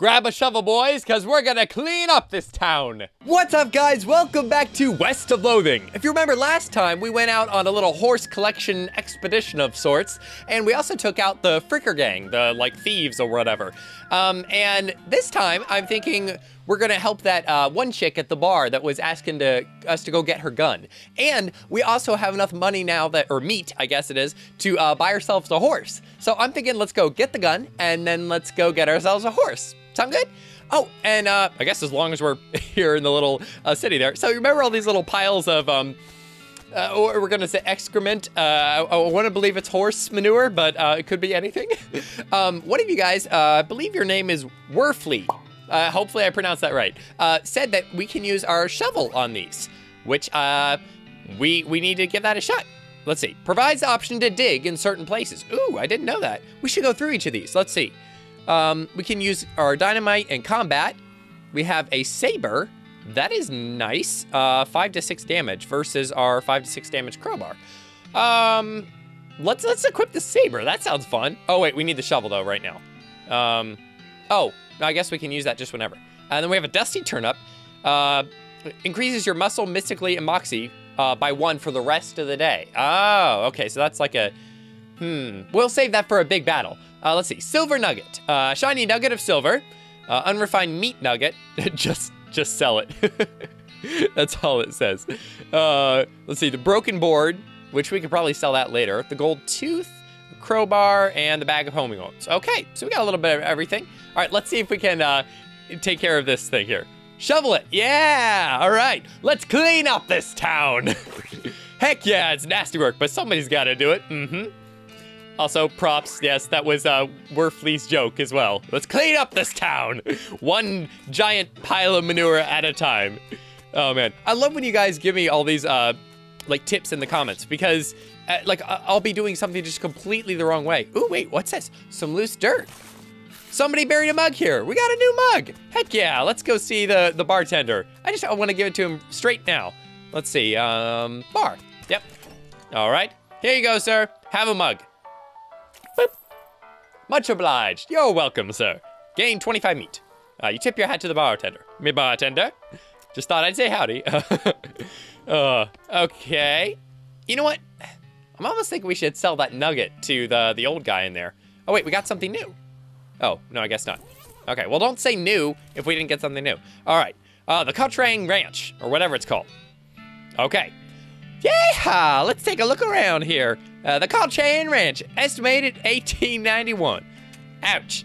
Grab a shovel, boys, because we're gonna clean up this town. What's up, guys? Welcome back to West of Loathing. If you remember last time, we went out on a little horse collection expedition of sorts, and we also took out the Fricker Gang, the, like, thieves or whatever. Um, and this time, I'm thinking we're gonna help that uh, one chick at the bar that was asking to us to go get her gun. And we also have enough money now that, or meat, I guess it is, to uh, buy ourselves a horse. So I'm thinking let's go get the gun, and then let's go get ourselves a horse. Sound good? Oh, and uh, I guess as long as we're here in the little uh, city there. So remember all these little piles of, um, uh, we're gonna say excrement. Uh, I, I want to believe it's horse manure, but uh, it could be anything. um, one of you guys, uh, I believe your name is Werfley. Uh, hopefully I pronounced that right. Uh, said that we can use our shovel on these, which uh, we we need to give that a shot. Let's see. Provides the option to dig in certain places. Ooh, I didn't know that. We should go through each of these. Let's see. Um, we can use our dynamite in combat. We have a saber. That is nice. Uh, five to six damage versus our five to six damage crowbar. Um, let's let's equip the saber. That sounds fun. Oh wait, we need the shovel though right now. Um, oh, I guess we can use that just whenever. And then we have a dusty turnip. Uh, increases your muscle, Mysticality, and moxie uh, by one for the rest of the day. Oh, okay. So that's like a hmm. We'll save that for a big battle. Uh, let's see. Silver nugget. Uh, shiny nugget of silver. Uh, unrefined meat nugget. just just sell it. That's all it says. Uh, let's see. The broken board, which we could probably sell that later. The gold tooth, crowbar, and the bag of homing oats. Okay, so we got a little bit of everything. All right, let's see if we can uh, take care of this thing here. Shovel it. Yeah. All right. Let's clean up this town. Heck yeah, it's nasty work, but somebody's got to do it. Mm-hmm. Also, props. Yes, that was uh, Werfley's joke as well. Let's clean up this town. One giant pile of manure at a time. Oh man, I love when you guys give me all these uh, like tips in the comments because uh, like I'll be doing something just completely the wrong way. Ooh, wait, what's this? Some loose dirt. Somebody buried a mug here. We got a new mug. Heck yeah, let's go see the the bartender. I just I want to give it to him straight now. Let's see. Um, bar. Yep. All right. Here you go, sir. Have a mug. Boop. Much obliged. You're welcome, sir. Gain 25 meat. Uh, you tip your hat to the bartender. Me bartender. Just thought I'd say howdy. uh, okay. You know what? I'm almost thinking we should sell that nugget to the the old guy in there. Oh wait, we got something new. Oh no, I guess not. Okay, well don't say new if we didn't get something new. All right, uh, the Cochrane Ranch or whatever it's called. Okay. Yeah, let's take a look around here. Uh, the Cochrane Ranch, estimated 1891. Ouch.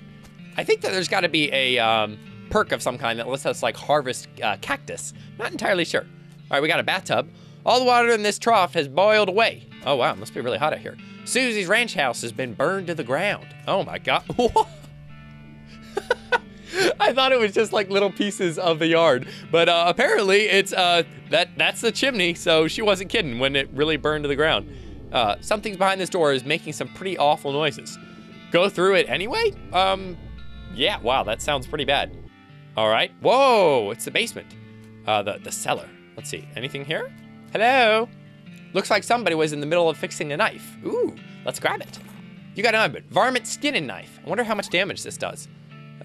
I think that there's got to be a um, perk of some kind that lets us like harvest uh, cactus. Not entirely sure. All right, we got a bathtub. All the water in this trough has boiled away. Oh wow, must be really hot out here. Susie's ranch house has been burned to the ground. Oh my god. I thought it was just like little pieces of the yard, but uh, apparently it's uh, that that's the chimney. So she wasn't kidding when it really burned to the ground. Uh, something's behind this door is making some pretty awful noises. Go through it anyway. Um, yeah. Wow, that sounds pretty bad. All right. Whoa, it's the basement. Uh, the the cellar. Let's see. Anything here? Hello. Looks like somebody was in the middle of fixing a knife. Ooh, let's grab it. You got an varmint skinning knife. I wonder how much damage this does.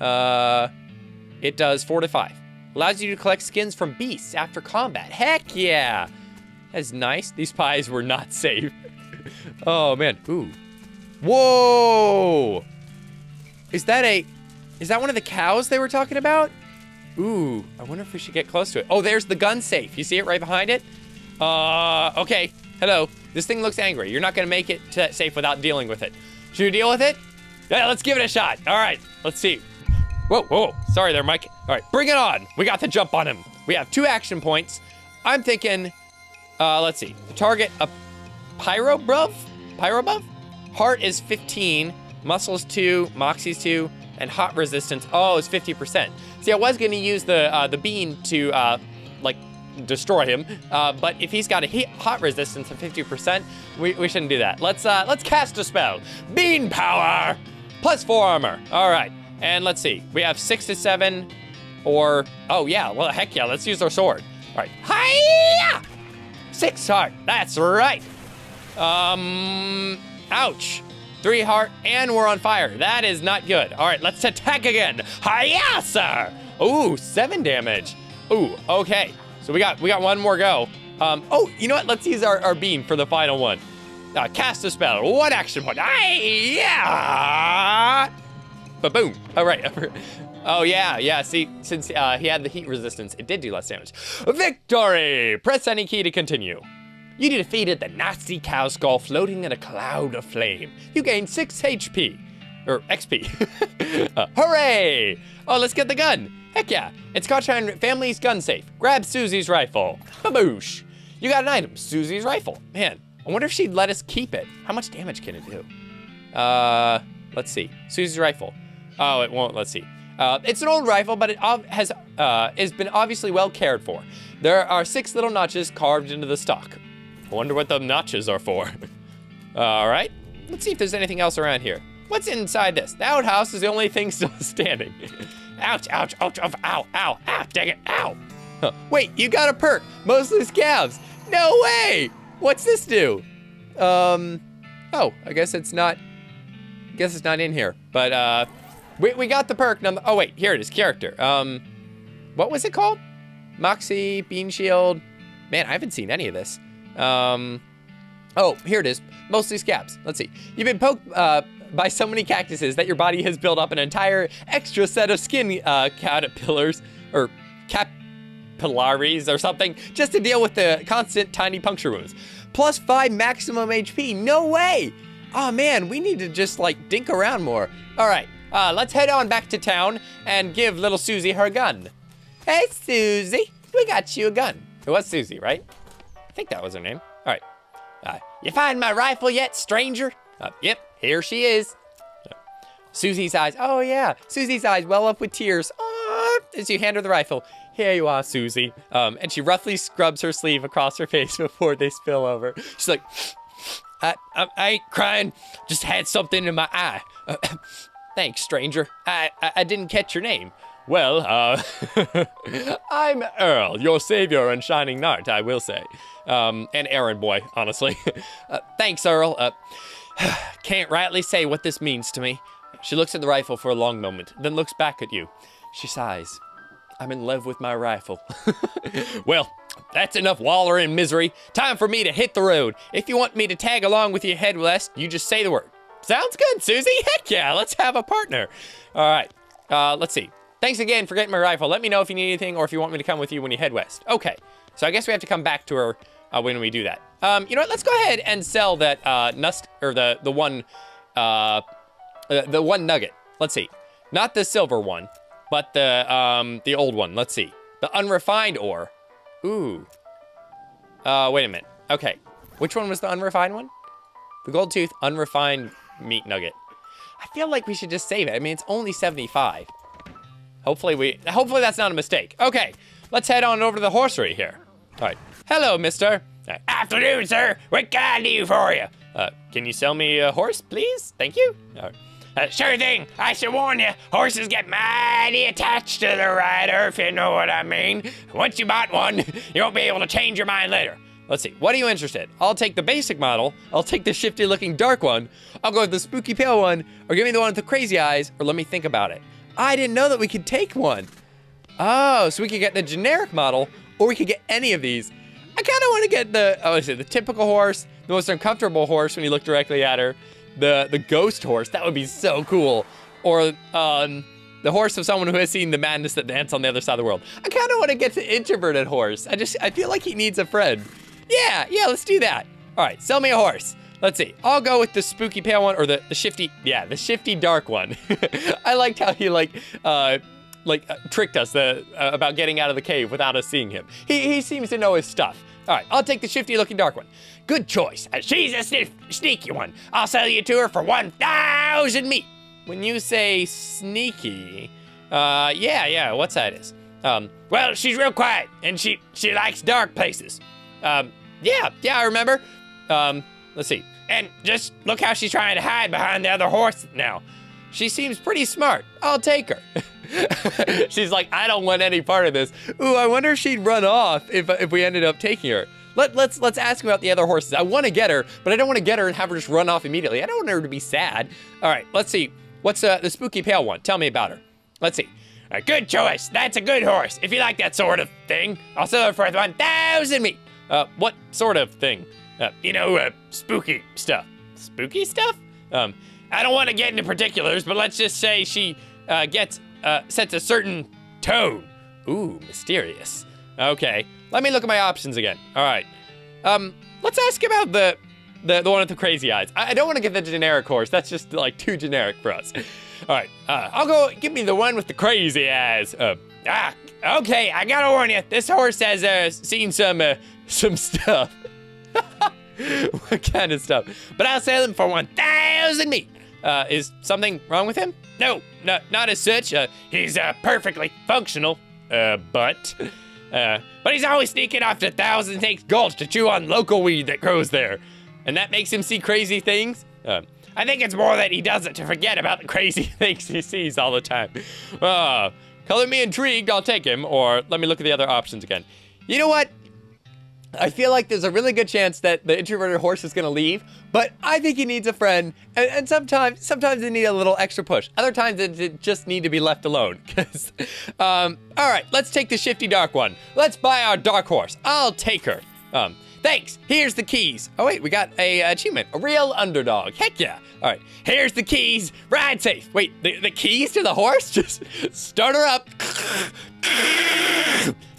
Uh, it does four to five. Allows you to collect skins from beasts after combat. Heck yeah. That's nice. These pies were not safe. oh man. Ooh. Whoa. Is that a, is that one of the cows they were talking about? Ooh, I wonder if we should get close to it. Oh, there's the gun safe. You see it right behind it? Uh, okay. Hello. This thing looks angry. You're not gonna make it to that safe without dealing with it. Should we deal with it? Yeah, let's give it a shot. All right, let's see. Whoa, whoa, sorry there, Mike. All right, bring it on. We got the jump on him. We have two action points. I'm thinking, uh, let's see. The target, a Pyrobruv? Pyrobruv? Heart is 15, muscles 2, moxie's 2, and hot resistance, oh, it's 50%. See, I was gonna use the uh, the bean to, uh, like, destroy him, uh, but if he's got a heat, hot resistance of 50%, we, we shouldn't do that. Let's, uh, let's cast a spell. Bean power! Plus 4 armor. All right. And let's see. We have 6 to 7, or, oh yeah, well, heck yeah, let's use our sword. All right. Hiya! Six heart. That's right. Um, ouch. Three heart, and we're on fire. That is not good. All right, let's attack again. Hiya, sir. Ooh, seven damage. Ooh, okay. So we got we got one more go. Um, oh, you know what? Let's use our, our beam for the final one. Uh, cast a spell. One action point. Yeah. But boom. All right. Oh yeah, yeah. See, since uh, he had the heat resistance, it did do less damage. Victory! Press any key to continue. You defeated the Nazi cow skull floating in a cloud of flame. You gained 6 HP. Or XP. uh, hooray! Oh, let's get the gun. Heck yeah. It's Scotchshine Family's gun safe. Grab Susie's rifle. Baboosh. You got an item. Susie's rifle. Man, I wonder if she'd let us keep it. How much damage can it do? Uh, let's see. Susie's rifle. Oh, it won't. Let's see. Uh, it's an old rifle, but it has uh, has been obviously well cared for. There are six little notches carved into the stock. I wonder what the notches are for. All right, let's see if there's anything else around here. What's inside this? The outhouse is the only thing still standing. ouch, ouch, ouch, ouch, ow, ow, ow, dang it, ow. Wait, you got a perk, mostly scabs. No way! What's this do? Um, oh, I guess it's not, I guess it's not in here. But, uh, we, we got the perk. Oh, wait, here it is, character. Um, what was it called? Moxie, Bean Shield. Man, I haven't seen any of this. Um, oh, here it is. Mostly scabs. Let's see. You've been poked uh, by so many cactuses that your body has built up an entire extra set of skin uh, caterpillars or capillaries or something just to deal with the constant tiny puncture wounds. Plus five maximum HP. No way. Oh man, we need to just like dink around more. All right, uh, let's head on back to town and give little Susie her gun. Hey, Susie, we got you a gun. It was Susie, right? Think that was her name. All right. Uh, you find my rifle yet, stranger? Uh, yep, here she is. Uh, Susie's eyes, oh yeah, Susie's eyes well up with tears. Uh, as you hand her the rifle. Here you are, Susie. Um, and she roughly scrubs her sleeve across her face before they spill over. She's like, I, I, I ain't crying, just had something in my eye. Uh, thanks, stranger. I, I, I didn't catch your name. Well, uh, I'm Earl, your savior and shining knight, I will say. Um, and errand boy, honestly. uh, thanks, Earl. Uh, can't rightly say what this means to me. She looks at the rifle for a long moment, then looks back at you. She sighs. I'm in love with my rifle. well, that's enough waller in misery. Time for me to hit the road. If you want me to tag along with you head west, you just say the word. Sounds good, Susie. Heck yeah, let's have a partner. All right, uh, let's see. Thanks again for getting my rifle. Let me know if you need anything or if you want me to come with you when you head west. Okay, so I guess we have to come back to her uh, when we do that. Um, you know what? Let's go ahead and sell that uh, nust or the the one uh, uh, the one nugget. Let's see, not the silver one, but the um, the old one. Let's see, the unrefined ore. Ooh. Uh, wait a minute. Okay, which one was the unrefined one? The gold tooth unrefined meat nugget. I feel like we should just save it. I mean, it's only 75. Hopefully we, hopefully that's not a mistake. Okay, let's head on over to the horsery here. All right. Hello, mister. Afternoon, sir. What can I do for you? Uh, can you sell me a horse, please? Thank you. Uh, sure thing. I should warn you, horses get mighty attached to the rider, if you know what I mean. Once you bought one, you won't be able to change your mind later. Let's see. What are you interested? I'll take the basic model. I'll take the shifty looking dark one. I'll go with the spooky pale one, or give me the one with the crazy eyes, or let me think about it. I didn't know that we could take one. Oh, so we could get the generic model, or we could get any of these. I kind of want to get the, oh, is it the typical horse, the most uncomfortable horse when you look directly at her, the the ghost horse. That would be so cool. Or um, the horse of someone who has seen the madness that dance on the other side of the world. I kind of want to get the introverted horse. I just, I feel like he needs a friend. Yeah, yeah, let's do that. All right, sell me a horse. Let's see. I'll go with the spooky pale one or the, the shifty, yeah, the shifty dark one. I liked how he like, uh, like uh, tricked us uh, about getting out of the cave without us seeing him. He, he seems to know his stuff. All right, I'll take the shifty looking dark one. Good choice. Uh, she's a sniff, sneaky one. I'll sell you to her for 1,000 meat. When you say sneaky, uh, yeah, yeah, what's that is? Um, well, she's real quiet and she, she likes dark places. Um, yeah, yeah, I remember. Um, let's see. And just look how she's trying to hide behind the other horse now. She seems pretty smart. I'll take her. she's like, I don't want any part of this. Ooh, I wonder if she'd run off if, if we ended up taking her. Let, let's let's ask about the other horses. I want to get her, but I don't want to get her and have her just run off immediately. I don't want her to be sad. All right, let's see. What's uh, the spooky pale one? Tell me about her. Let's see. A good choice. That's a good horse. If you like that sort of thing, I'll sell her for 1,000 meat. Uh, what sort of thing? Uh, you know, uh, spooky stuff. Spooky stuff? Um, I don't want to get into particulars, but let's just say she uh, gets uh, sets a certain tone. Ooh, mysterious. Okay, let me look at my options again. All right. Um, let's ask about the the, the one with the crazy eyes. I, I don't want to get the generic horse. That's just like too generic for us. All right, uh, I'll go. Give me the one with the crazy eyes. Uh, ah, okay. I gotta warn you. This horse has seen some some stuff. what kind of stuff? But I'll sell him for one thousand meat. Uh, is something wrong with him? No, no, not as such. Uh, he's uh, perfectly functional. Uh, but, uh, but he's always sneaking off to Thousand Snakes Gulch to chew on local weed that grows there, and that makes him see crazy things. Uh, I think it's more that he does it to forget about the crazy things he sees all the time. Color me intrigued, I'll take him, or let me look at the other options again. You know what? I feel like there's a really good chance that the introverted horse is gonna leave, but I think he needs a friend, and, and sometimes sometimes they need a little extra push. Other times it, just need to be left alone. Cause, um, all right, let's take the shifty dark one. Let's buy our dark horse. I'll take her. Um, thanks. Here's the keys. Oh wait, we got a achievement, a real underdog. Heck yeah. All right, here's the keys. Ride safe. Wait, the, the keys to the horse? Just start her up.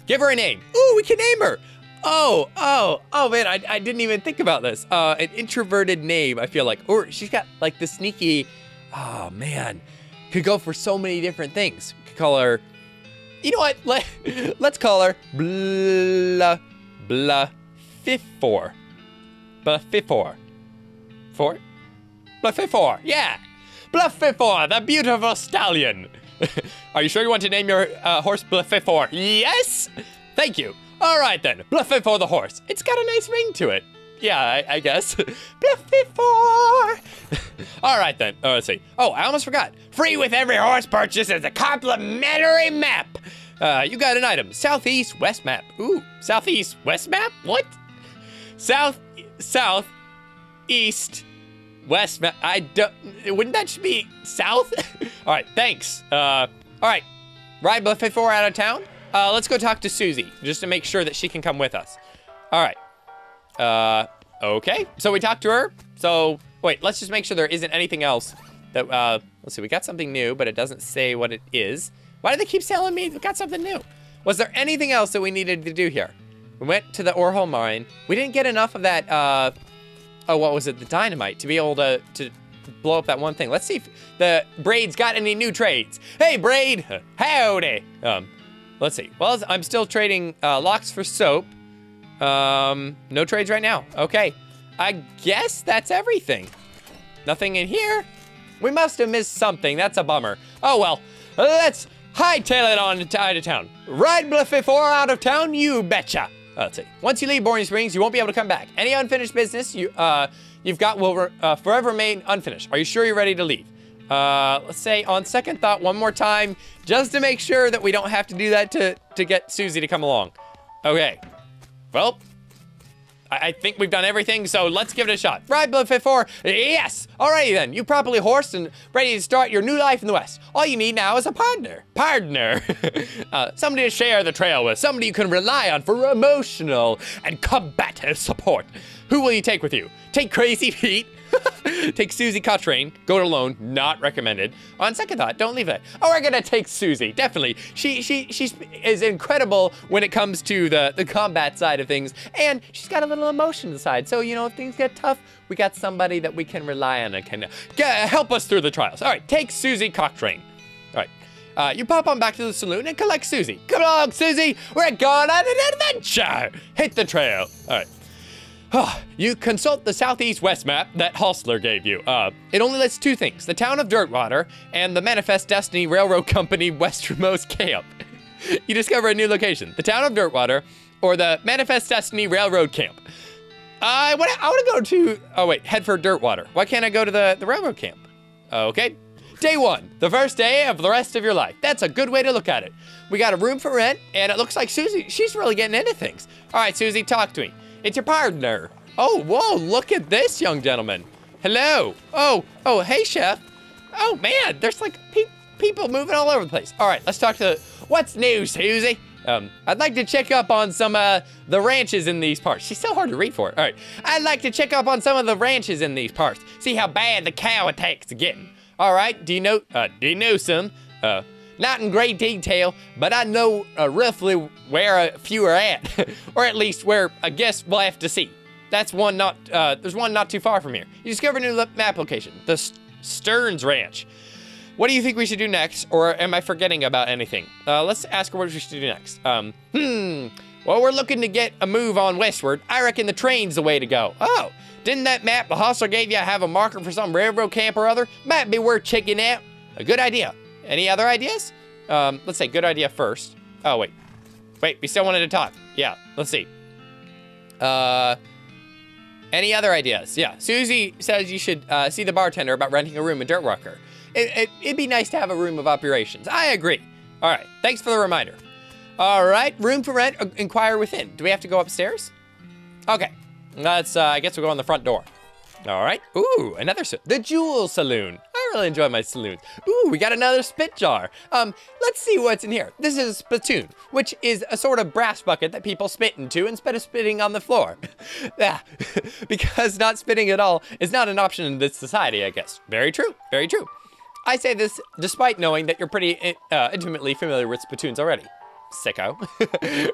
Give her a name. Ooh, we can name her. Oh, oh, oh man, I, I didn't even think about this. Uh, an introverted name, I feel like. Or she's got like the sneaky, oh man, could go for so many different things. Could call her, you know what? Let, let's call her blah, blah, fifor. Blah, Four? Blafifor, yeah. Blafifor, the beautiful stallion. Are you sure you want to name your uh, horse Blafifor? Yes? Thank you. All right then, Blafifor the horse. It's got a nice ring to it. Yeah, I, I guess. Blafifor! All right then, oh, let's see. Oh, I almost forgot. Free with every horse purchase is a complimentary map. Uh, you got an item. Southeast West map. Ooh, Southeast West map? What? South, South, East, West map. I don't, wouldn't that should be South? all right, thanks. Uh, all right, ride Blafifor out of town? Uh, let's go talk to Susie, just to make sure that she can come with us. All right. Uh, okay. So we talked to her. So, wait, let's just make sure there isn't anything else that, uh, let's see, we got something new, but it doesn't say what it is. Why do they keep telling me we got something new? Was there anything else that we needed to do here? We went to the Orehole mine. We didn't get enough of that, uh, oh, what was it? The dynamite to be able to, to blow up that one thing. Let's see if the Braid's got any new trades. Hey, Braid. Howdy. Um, Let's see. Well, I'm still trading uh, locks for soap. Um, no trades right now. Okay. I guess that's everything. Nothing in here. We must have missed something. That's a bummer. Oh, well. Let's hightail it on to out of town. Ride Blafifor out of town, you betcha. Uh, let's see. Once you leave Boring Springs, you won't be able to come back. Any unfinished business you, uh, you've got will uh, forever remain unfinished. Are you sure you're ready to leave? Uh, let's say on second thought one more time, just to make sure that we don't have to do that to, to get Susie to come along. Okay. Well, I, I think we've done everything, so let's give it a shot. Ride Blafifor, yes! Alrighty then, you properly horsed and ready to start your new life in the West. All you need now is a partner. Partner. uh, somebody to share the trail with, somebody you can rely on for emotional and combative support. Who will you take with you? Take Crazy Pete? take Susie Cochrane. Go it alone. Not recommended. On second thought, don't leave it. Oh, we're gonna take Susie. Definitely. She she she is incredible when it comes to the the combat side of things, and she's got a little emotion side. So you know, if things get tough, we got somebody that we can rely on and can get, help us through the trials. All right, take Susie Cochrane. All right. Uh, you pop on back to the saloon and collect Susie. Come along, Susie. We're going on an adventure. Hit the trail. All right. You consult the southeast west map that Hostler gave you. Uh, it only lists two things, the town of Dirtwater and the Manifest Destiny Railroad Company westernmost camp. you discover a new location, the town of Dirtwater or the Manifest Destiny Railroad Camp. I want I want to go to, oh wait, head for Dirtwater. Why can't I go to the, the railroad camp? Okay, Day one, the first day of the rest of your life. That's a good way to look at it. We got a room for rent, and it looks like Susie, she's really getting into things. All right, Susie, talk to me. It's your partner. Oh, whoa, look at this, young gentleman. Hello. Oh, oh, hey, chef. Oh, man, there's like pe people moving all over the place. All right, let's talk to, what's new, Susie? Um, I'd like to check up on some, uh, the ranches in these parts. She's so hard to read for. All right, I'd like to check up on some of the ranches in these parts. See how bad the cow attacks are getting. All right, do you know, uh, do you know some? Uh, not in great detail, but I know uh, roughly where a few are at, or at least where I guess we'll have to see. That's one not, uh, there's one not too far from here. You discovered a new map location, the St Stearns Ranch. What do you think we should do next, or am I forgetting about anything? Uh, let's ask her what we should do next. Um, hmm, well, we're looking to get a move on westward. I reckon the train's the way to go. Oh, didn't that map the hustler gave you have a marker for some railroad camp or other? Might be worth checking out. A good idea. Any other ideas? Um, let's say good idea first. Oh, wait. Wait, we still wanted to talk. Yeah, let's see. Uh, any other ideas? Yeah, Susie says you should uh, see the bartender about renting a room in Dirtwater. It, it, would be nice to have a room of operations. I agree. All right, thanks for the reminder. All right, room for rent, uh, inquire within. Do we have to go upstairs? Okay, let's, uh, I guess we'll go on the front door. All right, ooh, another, the Jewel Saloon. Really enjoy my saloons. Ooh, we got another spit jar. Um, let's see what's in here. This is a spittoon, which is a sort of brass bucket that people spit into instead of spitting on the floor. yeah, because not spitting at all is not an option in this society, I guess. Very true, very true. I say this despite knowing that you're pretty uh, intimately familiar with spittoons already. Sicko.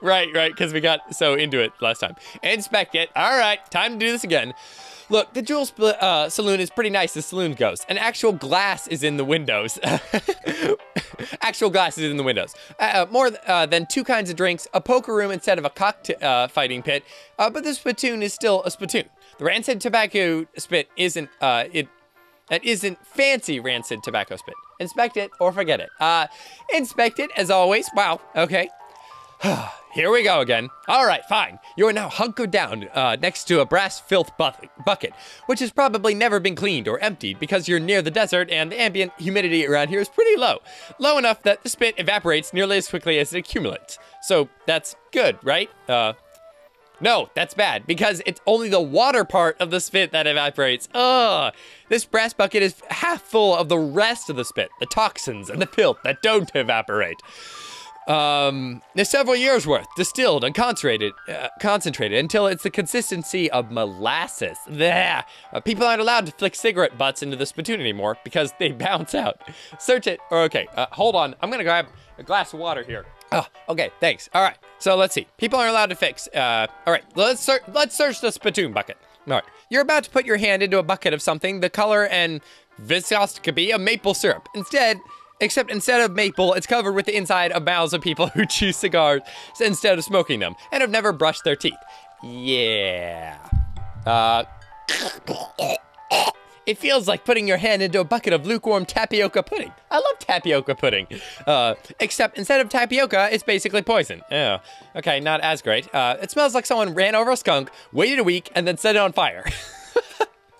right, right, because we got so into it last time. Inspect it. All right, time to do this again. Look, the Jewel uh, Saloon is pretty nice as saloon goes. An actual glass is in the windows. actual glass is in the windows. Uh, uh, more uh, than two kinds of drinks, a poker room instead of a cocktail uh, fighting pit, uh, but the spittoon is still a spittoon. The rancid tobacco spit isn't, it that isn't fancy rancid tobacco spit. Inspect it or forget it. Inspect it as always. Wow, okay. Here we go again. All right, fine. You are now hunkered down uh, next to a brass filth bucket, which has probably never been cleaned or emptied because you're near the desert and the ambient humidity around here is pretty low. Low enough that the spit evaporates nearly as quickly as it accumulates. So that's good, right? Uh, no, that's bad because it's only the water part of the spit that evaporates. Ugh. This brass bucket is half full of the rest of the spit, the toxins and the filth that don't evaporate. Um, there's several years worth, distilled and concentrated, uh, concentrated until it's the consistency of molasses. There. Uh, people aren't allowed to flick cigarette butts into the spittoon anymore because they bounce out. Search it. Okay, uh, hold on. I'm gonna grab a glass of water here. Oh, okay, thanks. All right, so let's see. People aren't allowed to fix. Uh, all right, let's search. Let's search the spittoon bucket. All right, you're about to put your hand into a bucket of something. The color and viscosity could be a maple syrup. Instead, except instead of maple, it's covered with the inside of mouths of people who chew cigars instead of smoking them and have never brushed their teeth. Yeah. Uh. It feels like putting your hand into a bucket of lukewarm tapioca pudding. I love tapioca pudding. Uh, except instead of tapioca, it's basically poison. Yeah. Okay, not as great. Uh, it smells like someone ran over a skunk, waited a week, and then set it on fire.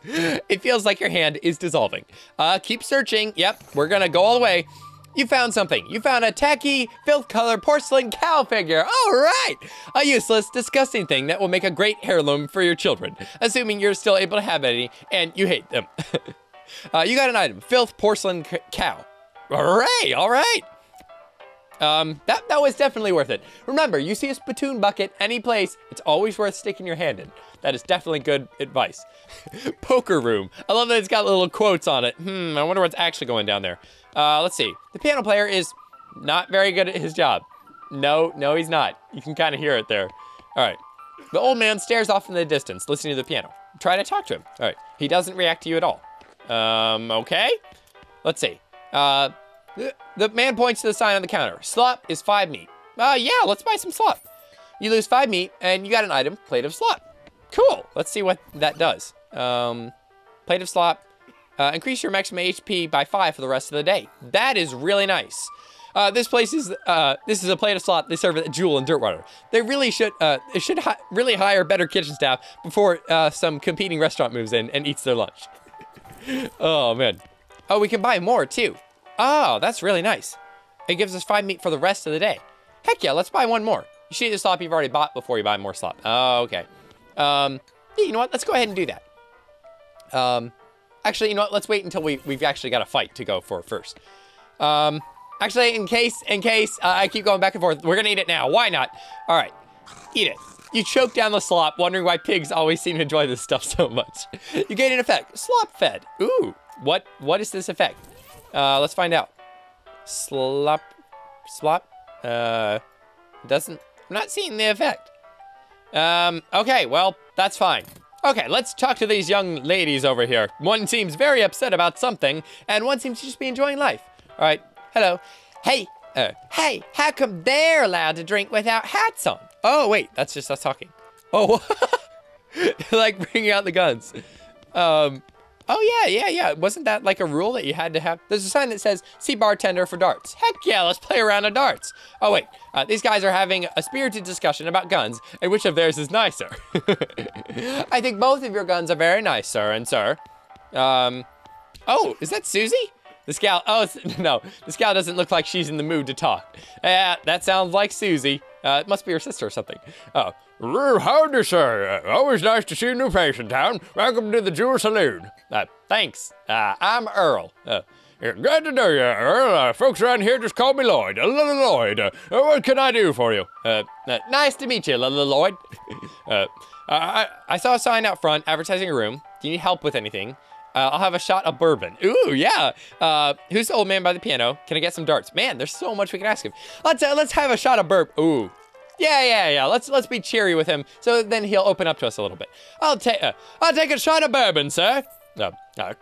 it feels like your hand is dissolving. Uh, keep searching. Yep, we're gonna go all the way. You found something. You found a tacky, filth-colored porcelain cow figure. All right. A useless, disgusting thing that will make a great heirloom for your children, assuming you're still able to have any and you hate them. uh, you got an item. Filth porcelain cow. Right, all right. Um, that, that was definitely worth it. Remember, you see a spittoon bucket any place, it's always worth sticking your hand in. That is definitely good advice. Poker room. I love that it's got little quotes on it. Hmm, I wonder what's actually going down there. Uh, let's see. The piano player is not very good at his job. No, no, he's not. You can kind of hear it there. All right. The old man stares off in the distance, listening to the piano. Try to talk to him. All right. He doesn't react to you at all. Um, okay. Let's see. Uh, the, the man points to the sign on the counter. Slop is five meat. Uh, yeah, let's buy some slop. You lose five meat, and you got an item, plate of slop. Cool. Let's see what that does. Um, plate of slop, uh, increase your maximum HP by five for the rest of the day. That is really nice. Uh, this place is uh, this is a plate of slop they serve at Jewel and Dirtwater. They really should uh, should hi really hire better kitchen staff before uh, some competing restaurant moves in and eats their lunch. oh man. Oh, we can buy more too. Oh, that's really nice. It gives us five meat for the rest of the day. Heck yeah, let's buy one more. You see the slop you've already bought before you buy more slop. Oh, okay. Um, yeah, you know what? Let's go ahead and do that. Um, actually, you know what? Let's wait until we, we've actually got a fight to go for first. Um, actually, in case, in case uh, I keep going back and forth, we're gonna eat it now. Why not? All right, eat it. You choke down the slop, wondering why pigs always seem to enjoy this stuff so much. You gain an effect. Slop fed. Ooh, what what is this effect? Uh, let's find out. Slop, slop. Uh, doesn't. I'm not seeing the effect. Um. Okay. Well, that's fine. Okay, let's talk to these young ladies over here. One seems very upset about something, and one seems to just be enjoying life. All right. Hello. Hey. Uh, hey. How come they're allowed to drink without hats on? Oh wait, that's just us talking. Oh, like bringing out the guns. Um. Oh yeah, yeah, yeah. Wasn't that like a rule that you had to have? There's a sign that says "See bartender for darts." Heck yeah, let's play a round of darts. Oh wait, uh, these guys are having a spirited discussion about guns and which of theirs is nicer. I think both of your guns are very nice, sir and sir. Um. Oh, is that Susie? This gal, oh, no, this gal doesn't look like she's in the mood to talk. Yeah, that sounds like Susie. Uh, it must be your sister or something. Oh, howdy, sir. Always nice to see a new face in town. Welcome to the Jewel Saloon. Uh, thanks. Uh, I'm Earl. Uh, glad to know you, Earl. Uh, folks around here just call me Lloyd. Uh, Lloyd. Uh, what can I do for you? Nice to meet you, Lloyd. I, I saw a sign out front advertising a room. Do you need help with anything? Uh, I'll have a shot of bourbon. Ooh, yeah. Uh, who's the old man by the piano? Can I get some darts? Man, there's so much we can ask him. Let's uh, let's have a shot of bourbon. Ooh. Yeah, yeah, yeah. Let's let's be cheery with him, so then he'll open up to us a little bit. I'll take uh, I'll take a shot of bourbon, sir. Uh, uh,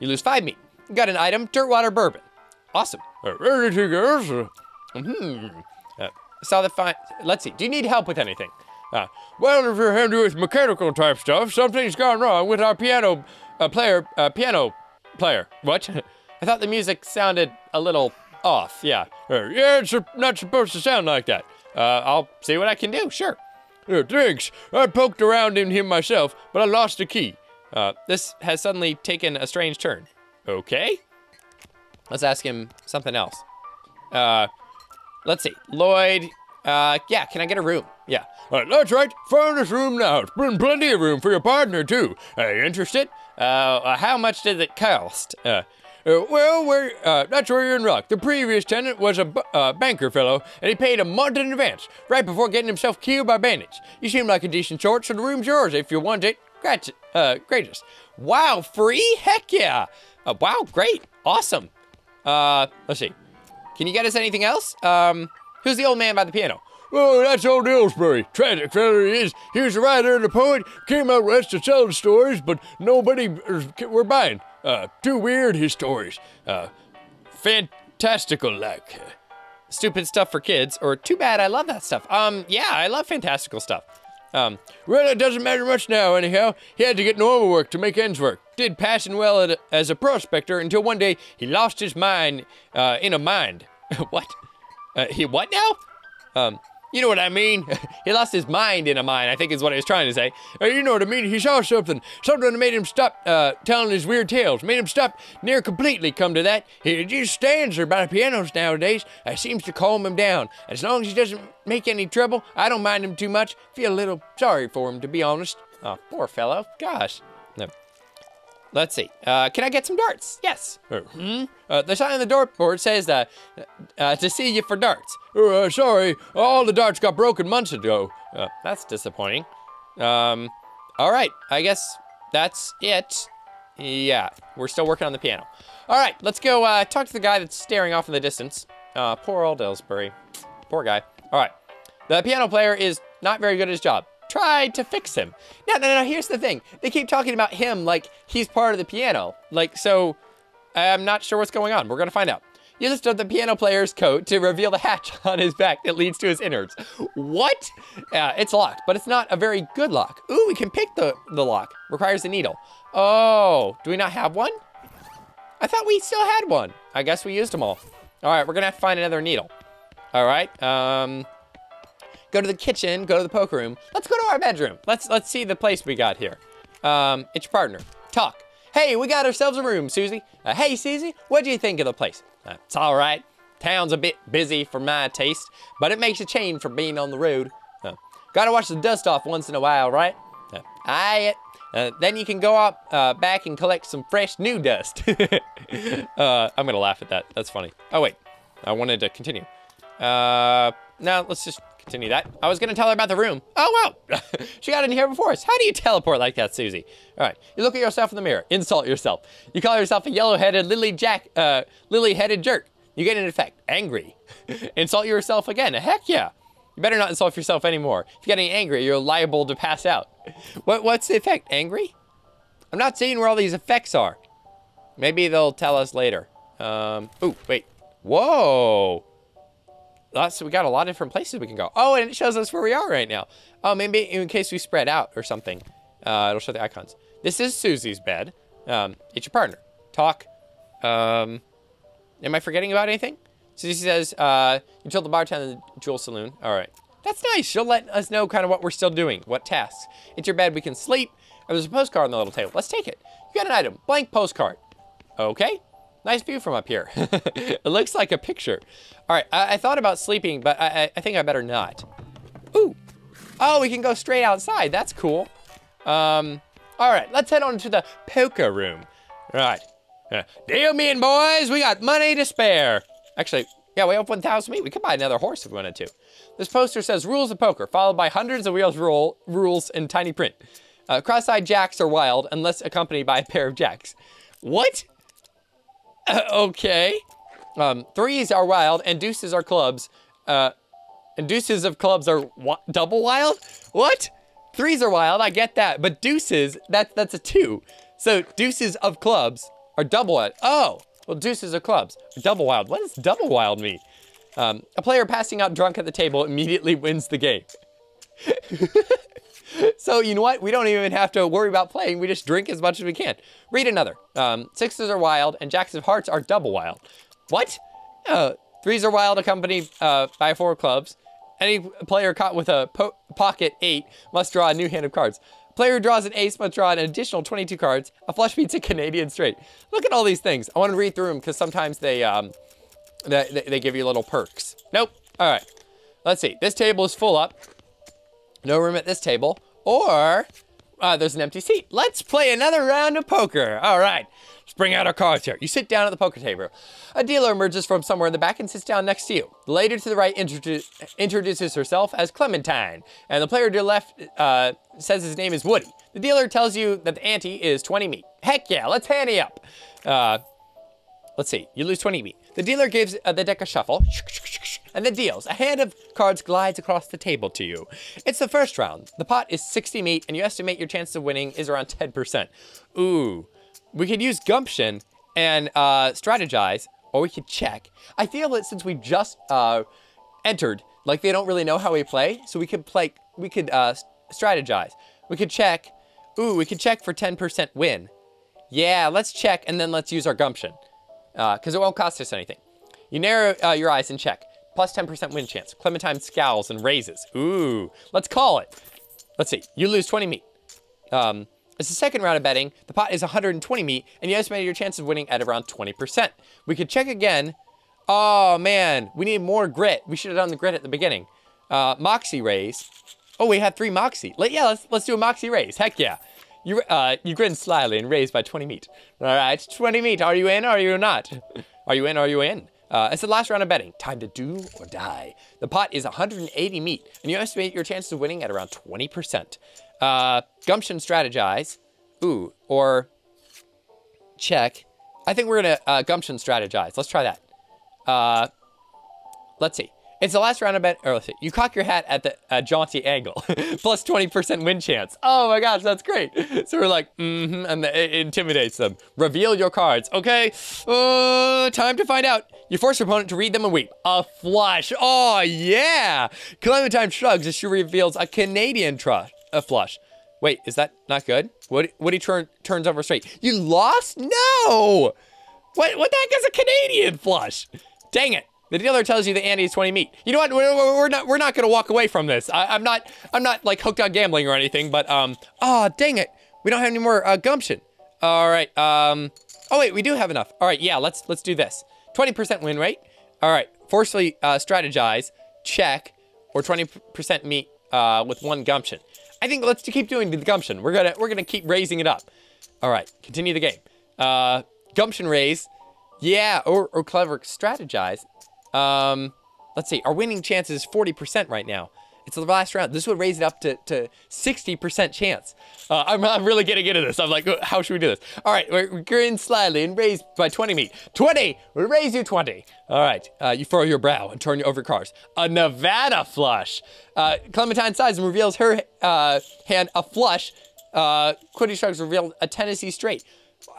you lose five meat. Got an item, dirt water bourbon. Awesome. Else? Hmm. Saw the fine. Let's see. Do you need help with anything? Uh, well, if you're handy with mechanical type stuff, something's gone wrong with our piano uh, player, uh, piano player. What? I thought the music sounded a little off. Yeah. Uh, yeah, it's not supposed to sound like that. Uh, I'll see what I can do. Sure. Uh, thanks. I poked around in him myself, but I lost the key. This has suddenly taken a strange turn. Okay. Let's ask him something else. Let's see. Lloyd, yeah, can I get a room? Yeah. That's right. This room now. It's been plenty of room for your partner, too. Uh, interested? Uh, uh, how much did it cost? Uh, uh, well, we're, uh, that's where you're in luck. The previous tenant was a banker fellow, and he paid a month in advance, right before getting himself killed by bandits. You seem like a decent sort, so the room's yours if you want it. Gotcha. Uh, greatest. Wow, free? Heck yeah. Wow, great. Awesome. Uh, let's see. Can you get us anything else? Um, Who's the old man by the piano? Oh, that's old Aylesbury. Tragic feller he is. He was a writer and a poet. Came out west to sell stories, but nobody were buying. Uh, too weird, his stories. Uh, fantastical like. Stupid stuff for kids, or too bad, I love that stuff. Um, yeah, I love fantastical stuff. Um, well, it doesn't matter much now, anyhow. He had to get normal work to make ends work. Did passing well a, as a prospector until one day he lost his mind uh, in a mind. what? Uh, he what now? Um, you know what I mean? he lost his mind in a mine, I think is what he was trying to say. You know what I mean? He saw something. Something that made him stop uh, telling his weird tales. Made him stop near completely, come to that. He just stands there by the pianos nowadays. It seems to calm him down. As long as he doesn't make any trouble, I don't mind him too much. Feel a little sorry for him, to be honest. Oh, poor fellow. Gosh. Let's see. Uh, can I get some darts? Yes. Uh, hmm? Uh, the sign on the doorboard says uh, uh, to see you for darts. Oh, uh, sorry, all the darts got broken months ago. Uh, that's disappointing. Um, all right, I guess that's it. Yeah, we're still working on the piano. All right, let's go uh, talk to the guy that's staring off in the distance. Uh, poor old Aylesbury. Poor guy. All right, the piano player is not very good at his job tried to fix him. No, no, no, here's the thing. They keep talking about him like he's part of the piano. Like, so I'm not sure what's going on. We're gonna find out. You lift up the piano player's coat to reveal the hatch on his back that leads to his innards. What? Uh, it's locked, but it's not a very good lock. Ooh, we can pick the, the lock. Requires a needle. Oh, do we not have one? I thought we still had one. I guess we used them all. All right, we're gonna have to find another needle. All right, um, go to the kitchen, go to the poker room. Let's go to our bedroom. Let's let's see the place we got here. Um, it's your partner. Talk. Hey, we got ourselves a room, Susie. Uh, hey, Susie, what do you think of the place? Uh, it's all right. Town's a bit busy for my taste, but it makes a change from being on the road. Uh, Gotta wash the dust off once in a while, right? Uh, aye. Uh, then you can go up uh, back and collect some fresh new dust. uh, I'm gonna laugh at that. That's funny. Oh wait, I wanted to continue. Uh, now let's just continue that. I was gonna tell her about the room. Oh well, she got in here before us. How do you teleport like that, Susie? All right, you look at yourself in the mirror, insult yourself. You call yourself a yellow-headed lily jack, uh, lily-headed jerk. You get an effect, angry. insult yourself again. Heck yeah. You better not insult yourself anymore. If you get any angry, you're liable to pass out. What, what's the effect? Angry? I'm not seeing where all these effects are. Maybe they'll tell us later. Um, ooh, wait. Whoa. That's, we got a lot of different places we can go. Oh, and it shows us where we are right now. Oh, maybe in case we spread out or something. Uh, it'll show the icons. This is Susie's bed. Um, it's your partner. Talk. Um, am I forgetting about anything? Susie says, uh, you told the bartender in the Jewel Saloon. All right. That's nice. She'll let us know kind of what we're still doing, what tasks. It's your bed, we can sleep. Oh, there's a postcard on the little table. Let's take it. You got an item, blank postcard. Okay. Nice view from up here. it looks like a picture. All right, I, I thought about sleeping, but I, I, think I better not. Ooh. Oh, we can go straight outside. That's cool. Um, all right, let's head on to the poker room. All right. Deal me in, boys. We got money to spare. Actually, yeah, we have 1,000 meat. We could buy another horse if we wanted to. This poster says rules of poker, followed by hundreds of wheels rule, rules in tiny print. Uh, cross-eyed jacks are wild unless accompanied by a pair of jacks. What? Okay. Um, threes are wild and deuces are clubs. Uh, and deuces of clubs are double wild? What? Threes are wild, I get that. But deuces, that, that's a two. So deuces of clubs are double wild. Oh, well, deuces of clubs. Double wild. What does double wild mean? Um, a player passing out drunk at the table immediately wins the game. so you know what? We don't even have to worry about playing. We just drink as much as we can. Read another. Um, sixes are wild and jacks of hearts are double wild. What? Uh, threes are wild accompanied uh, by four clubs. Any player caught with a po pocket eight must draw a new hand of cards. Player who draws an ace must draw an additional 22 cards. A flush beats a Canadian straight. Look at all these things. I want to read through them because sometimes they, um, they, they give you little perks. Nope. All right. Let's see. This table is full up. No room at this table. Or uh, there's an empty seat. Let's play another round of poker. All right. Let's bring out our cards here. You sit down at the poker table. A dealer emerges from somewhere in the back and sits down next to you. The lady to the right introdu introduces herself as Clementine, and the player to the left uh, says his name is Woody. The dealer tells you that the ante is 20 meat. Heck yeah, let's handy up. Uh, let's see, you lose 20 meat. The dealer gives uh, the deck a shuffle, and then deals. A hand of cards glides across the table to you. It's the first round. The pot is 60 meat, and you estimate your chance of winning is around 10%. Ooh, we could use gumption and uh, strategize, or we could check. I feel that since we just uh, entered, like they don't really know how we play, so we could play, we could uh, strategize. We could check. Ooh, we could check for 10% win. Yeah, let's check and then let's use our gumption, because uh, it won't cost us anything. You narrow uh, your eyes and check. Plus 10% win chance. Clementine scowls and raises. Ooh, let's call it. Let's see. You lose 20 meat. Um, it's the second round of betting. The pot is 120 meat, and you estimate your chance of winning at around 20%. We could check again. Oh, man. We need more grit. We should have done the grit at the beginning. Uh, Moxie raise. Oh, we had three Moxie. Let, yeah, let's, let's do a Moxie raise. Heck yeah. You, uh, you grin slyly and raise by 20 meat. All right, 20 meat. Are you in are you not? Are you in are you in? Uh, it's the last round of betting. Time to do or die. The pot is 180 meat, and you estimate your chances of winning at around 20%. Uh, gumption strategize. Ooh, or check. I think we're gonna uh, gumption strategize. Let's try that. Uh, let's see. It's the last round of bet. Or let's see. You cock your hat at the uh, jaunty angle, plus 20% win chance. Oh my gosh, that's great. So we're like, mm-hmm, and it intimidates them. Reveal your cards. Okay, uh, time to find out. You force your opponent to read them and weep. A flush. Oh yeah. Clementine time shrugs as she reveals a Canadian trust a flush. Wait, is that not good? What Woody turn, turns over straight. You lost? No! What, what the heck is a Canadian flush? Dang it. The dealer tells you the ante is 20 meat. You know what? We're, we're not we're not gonna walk away from this. I, am not I'm not like hooked on gambling or anything, but um oh dang it. We don't have any more uh, gumption. All right. Um oh wait, we do have enough. All right, yeah, let's let's do this. 20% win rate. All right. Forcefully uh, strategize, check, or 20% meat uh, with one gumption. I think let's keep doing the gumption. We're gonna we're gonna keep raising it up. All right, continue the game. Uh, gumption raise, yeah, or or clever strategize. Um, let's see. Our winning chance is 40% right now. It's the last round. This would raise it up to, to 60% chance. Uh, I'm, I'm really getting into this. I'm like, how should we do this? All right, we're grin slightly and raise by 20 meat. 20! We'll raise you 20. All right, uh, you furrow your brow and turn over cars. A Nevada flush. Uh, Clementine sighs and reveals her uh, hand a flush. Uh, Quitty shrugs a Tennessee straight.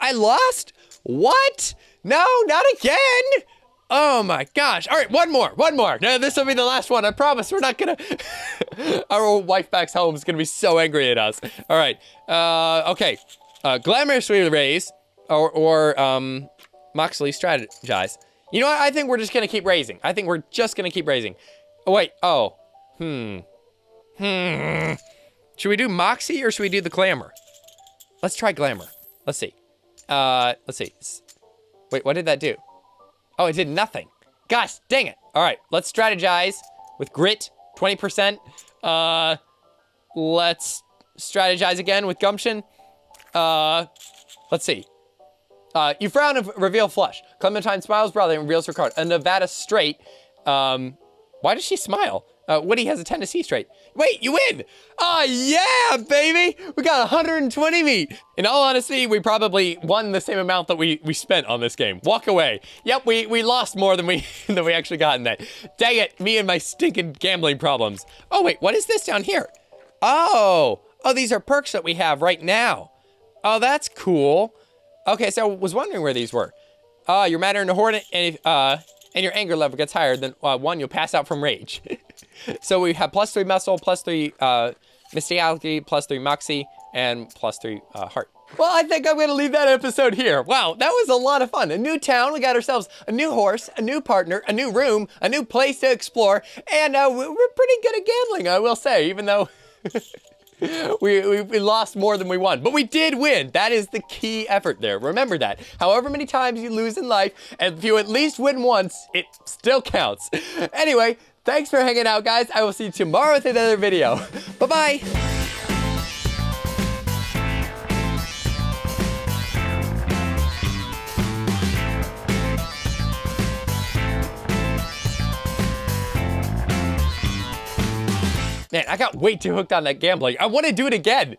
I lost? What? No, not again! Oh my gosh. All right, one more, one more. No, this will be the last one. I promise we're not gonna. Our old wife back home is gonna be so angry at us. All right. Uh, okay. Uh, glamorously raise or, or um, Moxley strategize. You know what? I think we're just gonna keep raising. I think we're just gonna keep raising. Oh, wait. Oh. Hmm. Hmm. Should we do Moxie or should we do the glamour? Let's try glamour. Let's see. Uh, let's see. Wait, what did that do? Oh, it did nothing. Gosh, dang it. All right, let's strategize with grit, 20%. Uh, let's strategize again with gumption. Uh, let's see. Uh, you frown and reveal flush. Clementine smiles broadly and reveals her card. A Nevada straight. Um, why does she smile? Uh, Woody has a Tennessee straight. Wait, you win! Oh, yeah, baby! We got 120 meat! In all honesty, we probably won the same amount that we, we spent on this game. Walk away. Yep, we, we lost more than we than we actually got in that. Dang it, me and my stinking gambling problems. Oh, wait, what is this down here? Oh, oh, these are perks that we have right now. Oh, that's cool. Okay, so I was wondering where these were. Uh, you're madder than a hornet, and if, uh, and your anger level gets higher, then uh, one, you'll pass out from rage. so we have plus three muscle, plus three uh, mysticality, plus three moxie, and plus three uh, heart. Well, I think I'm going to leave that episode here. Wow, that was a lot of fun. A new town, we got ourselves a new horse, a new partner, a new room, a new place to explore, and uh, we're pretty good at gambling, I will say, even though we, we, we, lost more than we won. But we did win. That is the key effort there. Remember that. However many times you lose in life, if you at least win once, it still counts. Anyway, Thanks for hanging out, guys. I will see you tomorrow with another video. Bye-bye. Man, I got way too hooked on that gambling. I want to do it again.